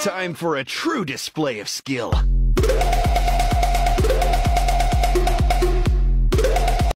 Time for a true display of skill.